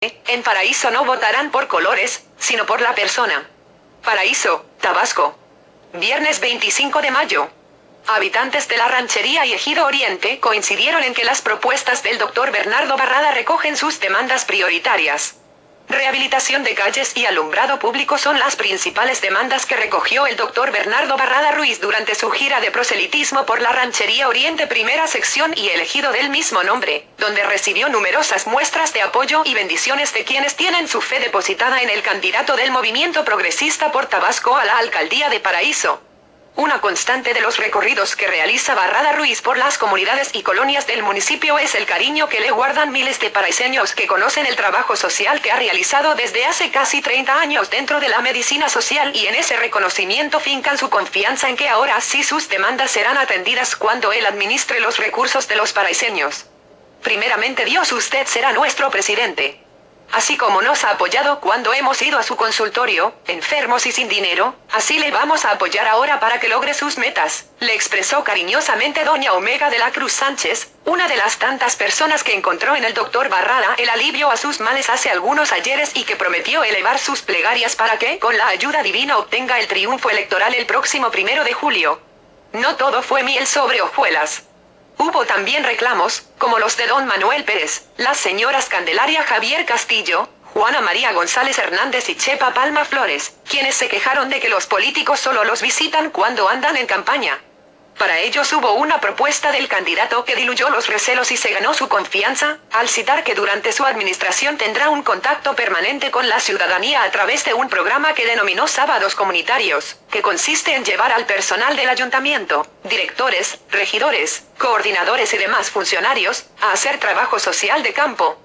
En Paraíso no votarán por colores, sino por la persona. Paraíso, Tabasco. Viernes 25 de mayo. Habitantes de la ranchería y Ejido Oriente coincidieron en que las propuestas del doctor Bernardo Barrada recogen sus demandas prioritarias. Rehabilitación de calles y alumbrado público son las principales demandas que recogió el doctor Bernardo Barrada Ruiz durante su gira de proselitismo por la Ranchería Oriente Primera Sección y elegido del mismo nombre, donde recibió numerosas muestras de apoyo y bendiciones de quienes tienen su fe depositada en el candidato del movimiento progresista por Tabasco a la alcaldía de Paraíso. Una constante de los recorridos que realiza Barrada Ruiz por las comunidades y colonias del municipio es el cariño que le guardan miles de paraiseños que conocen el trabajo social que ha realizado desde hace casi 30 años dentro de la medicina social y en ese reconocimiento fincan su confianza en que ahora sí sus demandas serán atendidas cuando él administre los recursos de los paraiseños. Primeramente Dios usted será nuestro presidente. Así como nos ha apoyado cuando hemos ido a su consultorio, enfermos y sin dinero, así le vamos a apoyar ahora para que logre sus metas, le expresó cariñosamente doña Omega de la Cruz Sánchez, una de las tantas personas que encontró en el doctor Barrada el alivio a sus males hace algunos ayeres y que prometió elevar sus plegarias para que, con la ayuda divina, obtenga el triunfo electoral el próximo primero de julio. No todo fue miel sobre hojuelas. Hubo también reclamos, como los de don Manuel Pérez, las señoras Candelaria Javier Castillo, Juana María González Hernández y Chepa Palma Flores, quienes se quejaron de que los políticos solo los visitan cuando andan en campaña. Para ellos hubo una propuesta del candidato que diluyó los recelos y se ganó su confianza, al citar que durante su administración tendrá un contacto permanente con la ciudadanía a través de un programa que denominó Sábados Comunitarios, que consiste en llevar al personal del ayuntamiento, directores, regidores, coordinadores y demás funcionarios, a hacer trabajo social de campo,